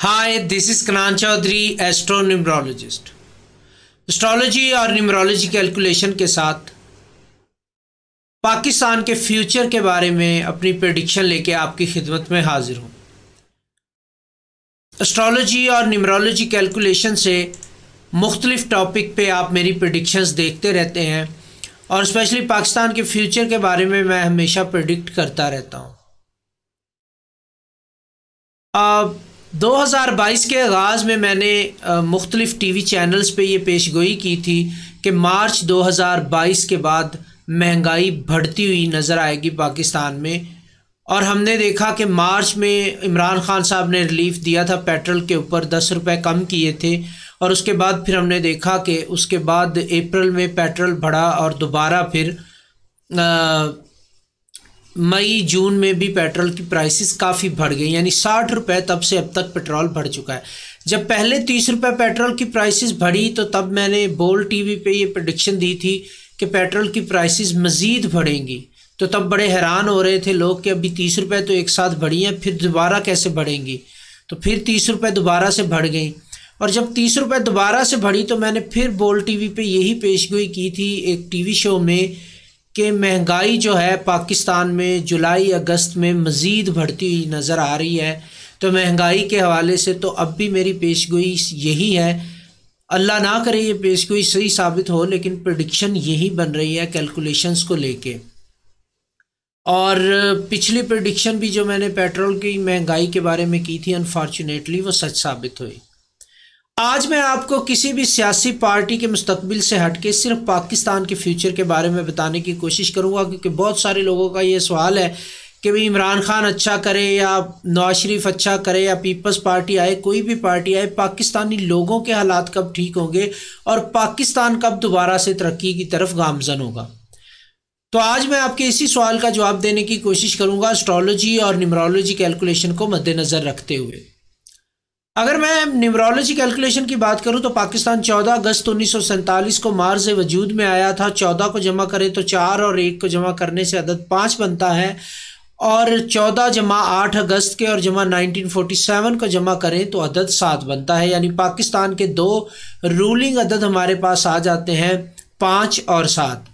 Hi this is Kanan Chaudhary astro numerologist astrology और numerology calculation के साथ पाकिस्तान के फ्यूचर के बारे में अपनी प्रडिक्शन लेके आपकी खिदमत में हाजिर हूँ। एस्ट्रोलॉजी और न्यूमरोलॉजी कैलकुलेशन से मुख्तलिफ़ टॉपिक पे आप मेरी प्रडिक्शंस देखते रहते हैं और स्पेशली पाकिस्तान के फ्यूचर के बारे में मैं हमेशा प्रडिक्ट करता रहता हूँ। 2022 के आगाज़ में मैंने मुख्तलिफ़ टी वी चैनल्स पे ये पेश गोई की थी कि मार्च 2022 के बाद महँगाई बढ़ती हुई नज़र आएगी पाकिस्तान में। और हमने देखा कि मार्च में इमरान खान साहब ने रिलीफ दिया था पेट्रोल के ऊपर दस रुपये कम किए थे। और उसके बाद फिर हमने देखा कि उसके बाद अप्रैल में पेट्रोल बढ़ा और दोबारा फिर आ, मई, जून में भी पेट्रोल की प्राइसेस काफ़ी बढ़ गई, यानी साठ रुपये तब से अब तक पेट्रोल बढ़ चुका है। जब पहले तीस रुपये पेट्रोल की प्राइसेस बढ़ी तो तब मैंने बोल टीवी पे ये प्रडिक्शन दी थी कि पेट्रोल की प्राइसेस मज़ीद बढ़ेंगी। तो तब बड़े हैरान हो रहे थे लोग कि अभी तीस रुपये तो एक साथ बढ़ी हैं, फिर दोबारा कैसे बढ़ेंगी? तो फिर तीस रुपये दोबारा से बढ़ गई। और जब तीस रुपये दोबारा से बढ़ी तो मैंने फिर बोल टीवी पे यही पेशगोई की थी एक टीवी शो में कि महँगाई जो है पाकिस्तान में जुलाई, अगस्त में मज़ीद बढ़ती हुई नज़र आ रही है। तो महँगाई के हवाले से तो अब भी मेरी पेशगोई यही है। अल्लाह ना करे ये पेशगोई सही साबित हो, लेकिन प्रडिक्शन यही बन रही है कैलकुलेशंस को लेके। और पिछली प्रडिक्शन भी जो मैंने पेट्रोल की महँगाई के बारे में की थी अनफॉर्चुनेटली वो सच साबित हुई। आज मैं आपको किसी भी सियासी पार्टी के मुस्तबिल से हट के सिर्फ़ पाकिस्तान के फ्यूचर के बारे में बताने की कोशिश करूँगा, क्योंकि बहुत सारे लोगों का ये सवाल है कि भाई इमरान खान अच्छा करे या नवाज़ शरीफ अच्छा करे या पीपल्स पार्टी आए, कोई भी पार्टी आए, पाकिस्तानी लोगों के हालात कब ठीक होंगे और पाकिस्तान कब दोबारा से तरक्की की तरफ़ गामजन होगा। तो आज मैं आपके इसी सवाल का जवाब देने की कोशिश करूँगा एस्ट्रोलॉजी और न्यूमरोलॉजी कैलकुलेशन को मद्देनज़र रखते हुए। अगर मैं न्यूमरोलॉजी कैलकुलेशन की बात करूँ तो पाकिस्तान 14 अगस्त उन्नीस सौ सैंतालीस को मार्ज वजूद में आया था। 14 को जमा करें तो चार और एक को जमा करने से अदद पाँच बनता है। और 14 जमा 8 अगस्त के और जमा 1947 को जमा करें तो अदद सात बनता है। यानी पाकिस्तान के दो रूलिंग अदद हमारे पास आ जाते हैं, पाँच और सात।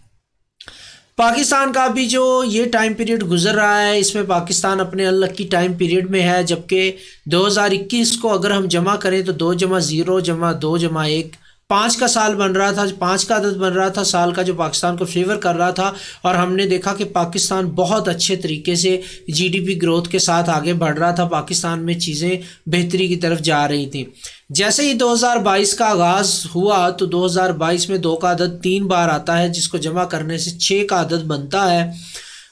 पाकिस्तान का भी जो ये टाइम पीरियड गुजर रहा है, इसमें पाकिस्तान अपने अलग की टाइम पीरियड में है, जबकि 2021 को अगर हम जमा करें तो दो जमा ज़ीरो जमा दो, जमा एक पाँच का साल बन रहा था, पाँच का आदत बन रहा था, साल का जो पाकिस्तान को फेवर कर रहा था और हमने देखा कि पाकिस्तान बहुत अच्छे तरीके से जीडीपी ग्रोथ के साथ आगे बढ़ रहा था, पाकिस्तान में चीज़ें बेहतरी की तरफ़ जा रही थी। जैसे ही 2022 का आगाज़ हुआ तो 2022 में दो का आदत तीन बार आता है, जिसको जमा करने से छः का आदत बनता है,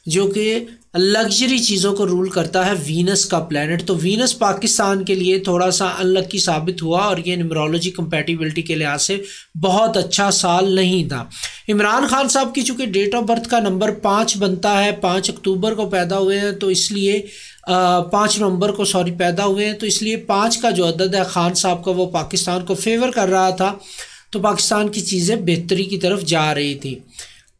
जो कि लग्जरी चीज़ों को रूल करता है वीनस का प्लानट तो वीनस पाकिस्तान के लिए थोड़ा सा अनलक्की साबित हुआ और ये न्यूमरोलॉजी कंपेटिबिलिटी के लिहाज से बहुत अच्छा साल नहीं था। इमरान खान साहब की चूँकि डेट ऑफ़ बर्थ का नंबर पाँच बनता है, पाँच अक्टूबर को पैदा हुए हैं तो इसलिए पाँच नवंबर को सॉरी पैदा हुए हैं तो इसलिए पाँच का जो अदद है खान साहब का वो पाकिस्तान को फेवर कर रहा था। तो पाकिस्तान की चीज़ें बेहतरी की तरफ़ जा रही थी।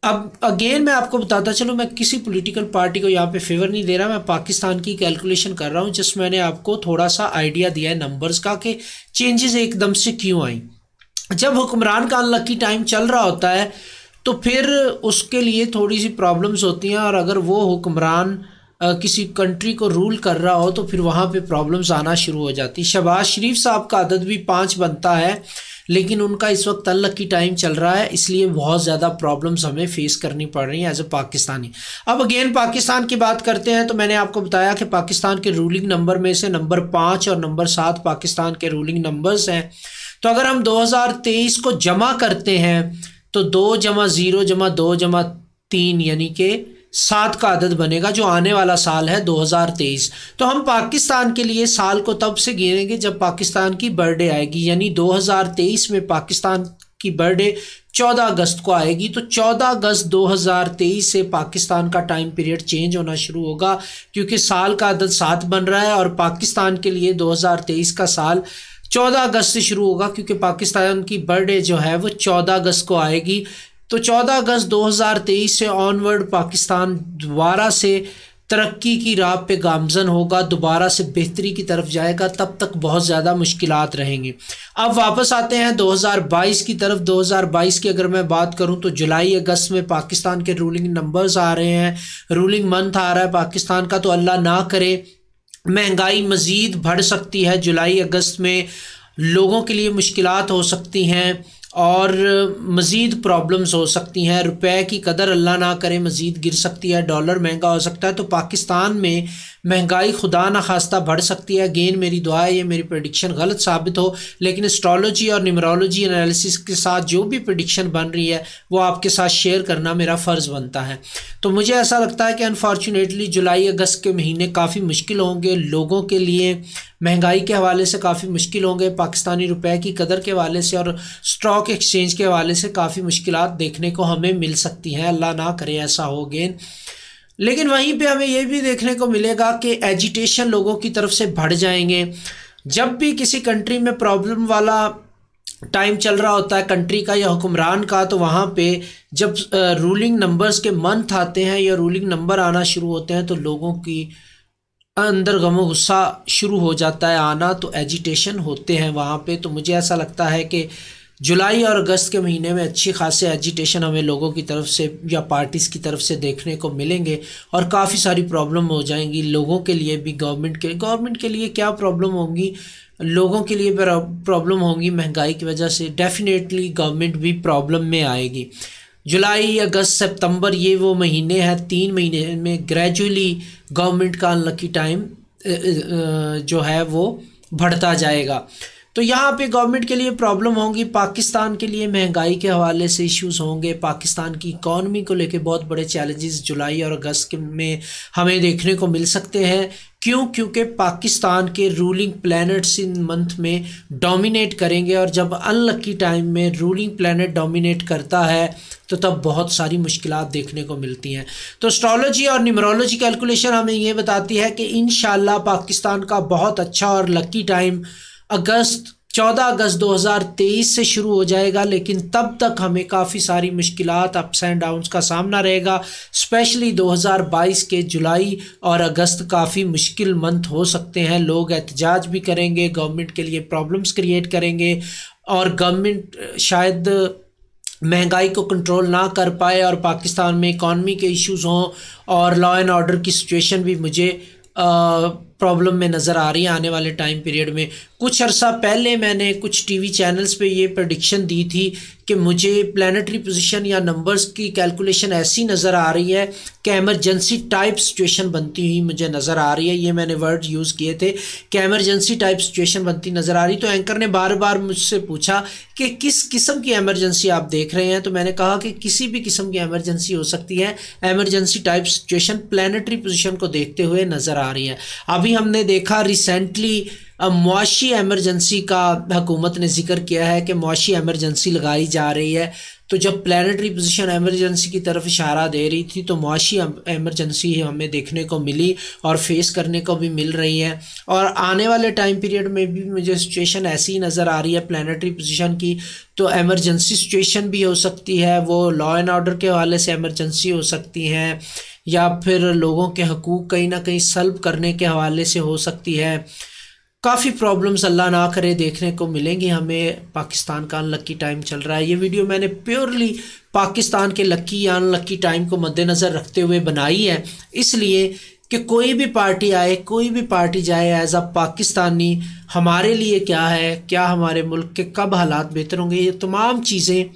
अब अगेन मैं आपको बताता चलूँ, मैं किसी पॉलिटिकल पार्टी को यहाँ पे फेवर नहीं दे रहा, मैं पाकिस्तान की कैलकुलेशन कर रहा हूँ जिस मैंने आपको थोड़ा सा आइडिया दिया है नंबर्स का कि चेंजेस एकदम से क्यों आई। जब हुक्मरान का अनलक्की टाइम चल रहा होता है तो फिर उसके लिए थोड़ी सी प्रॉब्लम्स होती हैं और अगर वो हुक्मरान किसी कंट्री को रूल कर रहा हो तो फिर वहाँ पे प्रॉब्लम्स आना शुरू हो जाती शहबाज शरीफ साहब का अदद भी पाँच बनता है लेकिन उनका इस वक्त तल्लक की टाइम चल रहा है, इसलिए बहुत ज़्यादा प्रॉब्लम्स हमें फेस करनी पड़ रही हैं एज ए पाकिस्तानी। अब अगेन पाकिस्तान की बात करते हैं तो मैंने आपको बताया कि पाकिस्तान के रूलिंग नंबर में से नंबर पाँच और नंबर सात पाकिस्तान के रूलिंग नंबर्स हैं। तो अगर हम 2023 को जमा करते हैं तो दो जमा ज़ीरो जमा दो जमा तीन, यानी कि सात का अदद बनेगा, जो आने वाला साल है 2023 तो हम पाकिस्तान के लिए साल को तब से गिनेंगे जब पाकिस्तान की बर्थडे आएगी, यानी 2023 में पाकिस्तान की बर्थडे 14 अगस्त को आएगी। तो 14 अगस्त 2023 से पाकिस्तान का टाइम पीरियड चेंज होना शुरू होगा, क्योंकि साल का अदद सात बन रहा है और पाकिस्तान के लिए 2023 का साल 14 अगस्त से शुरू होगा, क्योंकि पाकिस्तान की बर्थडे जो है वो 14 अगस्त को आएगी। तो 14 अगस्त 2023 से ऑनवर्ड पाकिस्तान दोबारा से तरक्की की राह पे गामजन होगा, दोबारा से बेहतरी की तरफ़ जाएगा, तब तक बहुत ज़्यादा मुश्किल रहेंगी। अब वापस आते हैं 2022 की तरफ़। 2022 की अगर मैं बात करूँ तो जुलाई अगस्त में पाकिस्तान के रूलिंग नंबर्स आ रहे हैं। रूलिंग मंथ आ रहा है पाकिस्तान का तो अल्लाह ना करे, महँगाई मज़ीद बढ़ सकती है। जुलाई अगस्त में लोगों के लिए मुश्किल हो सकती हैं। और मज़ीद प्रॉब्लम्स हो सकती हैं। रुपए की कदर अल्लाह ना करे, मज़ीद गिर सकती है। डॉलर महँगा हो सकता है। तो पाकिस्तान में महँगाई खुदा न खास्ता बढ़ सकती है। अगेन मेरी दुआ है, ये मेरी प्रडिक्शन गलत साबित हो। लेकिन एस्ट्रोलॉजी और न्यूमरोलॉजी एनालिसिस के साथ जो भी प्रडिक्शन बन रही है, वो आपके साथ शेयर करना मेरा फ़र्ज़ बनता है। तो मुझे ऐसा लगता है कि अनफॉर्चुनेटली जुलाई, अगस्त के महीने काफ़ी मुश्किल होंगे लोगों के लिए। महँगाई के हवाले से काफ़ी मुश्किल होंगे। पाकिस्तानी रुपए की कदर के हवाले से और स्टॉक एक्सचेंज के हवाले से काफ़ी मुश्किल देखने को हमें मिल सकती हैं। अल्लाह ना करे ऐसा हो गेन लेकिन वहीं पे हमें ये भी देखने को मिलेगा कि एजिटेशन लोगों की तरफ़ से बढ़ जाएँगे। जब भी किसी कंट्री में प्रॉब्लम वाला टाइम चल रहा होता है कंट्री का या हुक्मरान का तो वहाँ पे जब रूलिंग नंबर्स के मंथ आते हैं या रूलिंग नंबर आना शुरू होते हैं तो लोगों की अंदर गमो गुस्सा शुरू हो जाता है, आना तो एजिटेशन होते हैं वहाँ पे। तो मुझे ऐसा लगता है कि जुलाई और अगस्त के महीने में अच्छी खासी एजिटेशन हमें लोगों की तरफ़ से या पार्टीज़ की तरफ़ से देखने को मिलेंगे और काफ़ी सारी प्रॉब्लम हो जाएँगी लोगों के लिए भी गवर्नमेंट के गवर्नमेंट के लिए क्या प्रॉब्लम होंगी? लोगों के लिए प्रॉब्लम होंगी महँगाई की वजह से। डेफिनेटली गवर्नमेंट भी प्रॉब्लम में आएगी। जुलाई, अगस्त, सितंबर ये वो महीने हैं, तीन महीने में ग्रेजुअली गवर्नमेंट का अनलकी टाइम जो है वो बढ़ता जाएगा। तो यहाँ पे गवर्नमेंट के लिए प्रॉब्लम होंगी, पाकिस्तान के लिए महँगाई के हवाले से इश्यूज़ होंगे। पाकिस्तान की इकॉनमी को लेके बहुत बड़े चैलेंजेस जुलाई और अगस्त में हमें देखने को मिल सकते हैं। क्यों? क्योंकि पाकिस्तान के रूलिंग प्लैनेट्स इन मंथ में डोमिनेट करेंगे और जब अनलकी टाइम में रूलिंग प्लैनेट डोमिनेट करता है तो तब बहुत सारी मुश्किल देखने को मिलती हैं। तो एस्ट्रोलॉजी और न्यूमरोलॉजी कैलकुलेशन हमें ये बताती है कि इन पाकिस्तान का बहुत अच्छा और लकी टाइम अगस्त 14 अगस्त 2023 से शुरू हो जाएगा, लेकिन तब तक हमें काफ़ी सारी मुश्किल अप्स एंड डाउन्स का सामना रहेगा स्पेशली 2022 के जुलाई और अगस्त काफ़ी मुश्किल मंथ हो सकते हैं। लोग एहतजाज भी करेंगे, गवर्नमेंट के लिए प्रॉब्लम्स क्रिएट करेंगे और गवर्नमेंट, शायद महँगाई को कंट्रोल ना कर पाए और पाकिस्तान में इकॉनमी के इश्यूज़ हों और लॉ एंड ऑर्डर की सिचुएशन भी मुझे प्रॉब्लम में नज़र आ रही है आने वाले टाइम पीरियड में। कुछ अर्सा पहले मैंने कुछ टीवी चैनल्स पे ये प्रडिक्शन दी थी कि मुझे प्लानटरी पोजीशन या नंबर्स की कैलकुलेशन ऐसी नज़र आ रही है कि एमरजेंसी टाइप सिचुएशन बनती हुई मुझे नज़र आ रही है। ये मैंने वर्ड यूज़ किए थे कि एमरजेंसी टाइप सिचुएशन बनती नज़र आ रही। तो एंकर ने बार बार मुझसे पूछा कि किस किस्म की एमरजेंसी आप देख रहे हैं? तो मैंने कहा कि किसी भी किस्म की एमरजेंसी हो सकती है। Emergency type situation planetary position को देखते हुए नज़र आ रही है। अभी हमने देखा रिसेंटली मुआशी एमरजेंसी का हुकूमत ने ज़िक्र किया है कि मुआशी एमरजेंसी लगाई जा रही है। तो जब प्लानटरी पोजीशन एमरजेंसी की तरफ़ इशारा दे रही थी तो मुआशी एमरजेंसी हमें देखने को मिली और फेस करने को भी मिल रही है। और आने वाले टाइम पीरियड में भी मुझे सिचुएशन ऐसी ही नज़र आ रही है प्लानटरी पोजीशन की तो एमरजेंसी सिचुएशन भी हो सकती है। वो लॉ एंड ऑर्डर के हवाले से एमरजेंसी हो सकती हैं, या फिर लोगों के हकूक़ कहीं ना कहीं सल्व करने के हवाले से हो सकती है। काफ़ी प्रॉब्लम्स अल्लाह ना करे देखने को मिलेंगी, हमें पाकिस्तान का अनलक्की टाइम चल रहा है। ये वीडियो मैंने प्योरली पाकिस्तान के लक्की या अनलक्की टाइम को मद्देनज़र रखते हुए बनाई है। इसलिए कि कोई भी पार्टी आए, कोई भी पार्टी जाए एज अ पाकिस्तानी, हमारे लिए क्या है, क्या हमारे मुल्क के कब हालात बेहतर होंगे, ये तमाम चीज़ें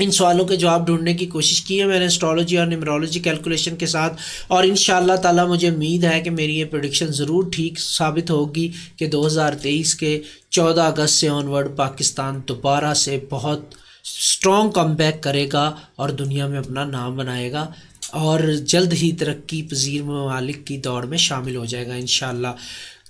इन सवालों के जवाब ढूँढने की कोशिश की है मैंने एस्ट्रोलॉजी और न्यूमरोलॉजी कैलकुलेशन के साथ, और इन ताला मुझे उम्मीद है कि मेरी ये प्रोडिक्शन ज़रूर ठीक साबित होगी कि 2023 के 14 अगस्त से ऑनवर्ड पाकिस्तान दोबारा से बहुत स्ट्रॉन्ग कम करेगा और दुनिया में अपना नाम बनाएगा और जल्द ही तरक्की पजीर ममालिक की दौड़ में शामिल हो जाएगा इन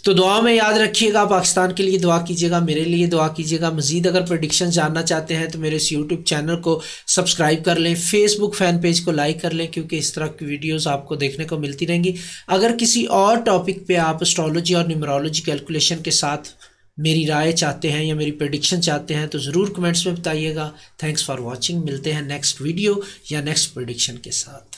तो दुआ में याद रखिएगा पाकिस्तान के लिए दुआ कीजिएगा, मेरे लिए दुआ कीजिएगा। मजीद अगर प्रडिक्शन जानना चाहते हैं तो मेरे इस यूट्यूब चैनल को सब्सक्राइब कर लें फेसबुक फ़ैन पेज को लाइक कर लें, क्योंकि इस तरह की वीडियोस आपको देखने को मिलती रहेंगी। अगर किसी और टॉपिक पे आप एस्ट्रोलॉजी और न्यूमरोलॉजी कैलकुलेशन के साथ मेरी राय चाहते हैं या मेरी प्रडिक्शन चाहते हैं तो ज़रूर कमेंट्स में बताइएगा। थैंक्स फॉर वॉचिंग मिलते हैं नेक्स्ट वीडियो या नेक्स्ट प्रडिक्शन के साथ।